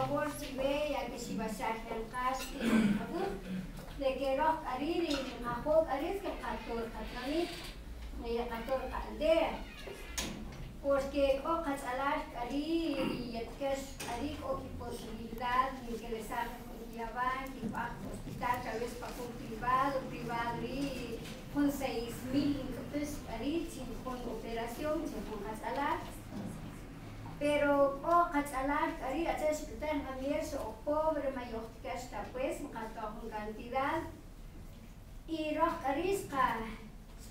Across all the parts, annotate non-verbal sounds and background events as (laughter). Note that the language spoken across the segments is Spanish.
a (coughs) de que rock ariri mejor aris que cator catrani y cator aldea. Porque o casalar ari y que o posibilidad de que les haga llevar que va hospital tal vez para un privado privado con seis mil pues ari con operación se con pero o cachalar ari ates ten amiers o pobre mayor que está pues con cantidad. Y roh aris ka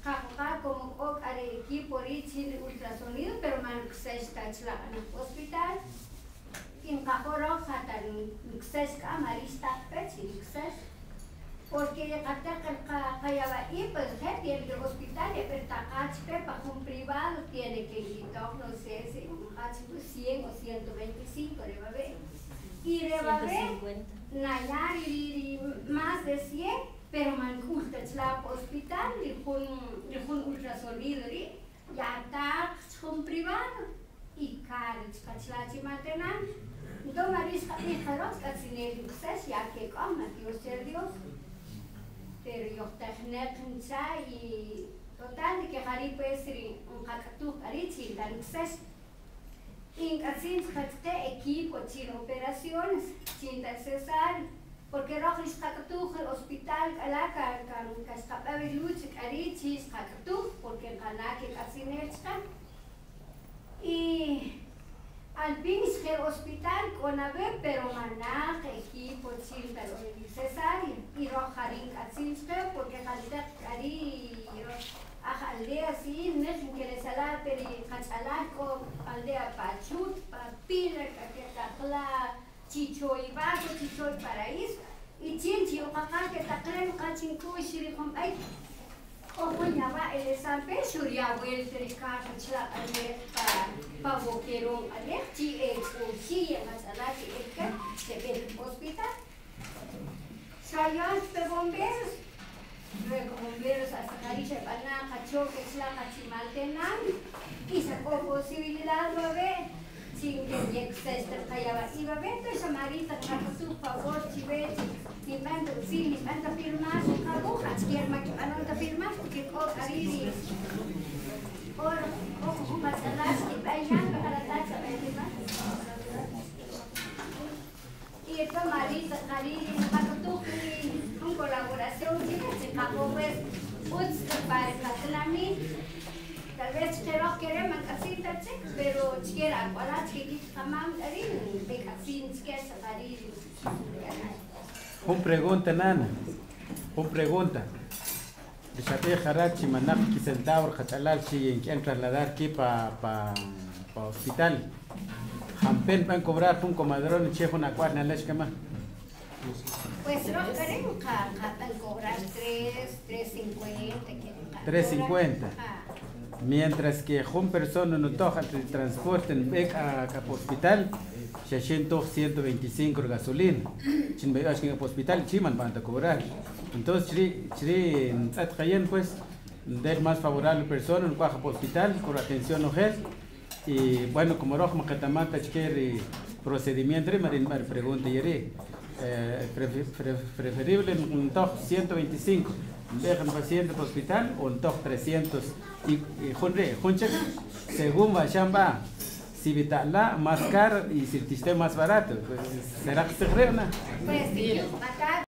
ka como o are equipo richin ultrasonido pero man se está en el hospital. In ka roh hatan xes ka marista pechi xes porque hasta que y pues tiene el hospital pero para un privado tiene que ir no sé si un 100 o 125 le va a y le va a y más de 100 pero man gusta el hospital con un ultrasonido ya está un privado. Y caro es matenan entonces maris hija ros casi ne ya que coma Dios sea Dios. Pero yo technekncha y total de que jari pues un hakatu jari chintan xes asin khatte equipo chin operaciones chintan cesar porque rojo es el hospital alaka kan kasqapa luch kari chis hakatu porque kana que casi nechta y al que hospital con ave pero maná equipo chinta lo necesario y rojarín cacinche porque jalita cari a aldea sí no es que le sala pero cachalaco aldea pachut papila que tacla chicho y bajo chicho y paraíso y chinchi o caca que taclen cachinco y shiricom ay Opunyaba ele sampe surya wel terika kachla ale pa pa boquero ale ti e o si ya masala ti ekka se el hospital. Salió de bomberos. Luego bomberos hasta cariche pana cacho que es la cachimaltenan y sacó posibilidad y va marita para su favor si ve ni manda sí ni manda firmar. Cabuja quiere que manda firmar porque o ariri ora o como pasalas que vayan para la tacha y esta marita ariri para tu en colaboración que se acabó pues para el tal vez casita pero quiera para chiquit jamás ariri be casin quiera ariri Un pregunta, nana. Un pregunta. Bisate Jarachi, Manap, Centaur, Catalal, si en quieren trasladar aquí para pa, pa hospital. Jampen van a cobrar un comadrón y chejo una cuarta leche que más. Pues no queremos que cobrar 3, 3.50. 3.50. Mientras que una persona no toca el transporte en a, a hospital, 600, 125 gasolina. Chin en el hospital chiman van a cobrar. Entonces, chiri, chiri, en pues, es más favorable persona en el hospital, por atención mujer. Y bueno, como rojo macatamata, chiquere procedimiento, me pregunta, y eh, preferible un TOC 125 dejan paciente para hospital un TOC 300 y, y según vayan va. Si la más caro y si el más barato pues será que se reúna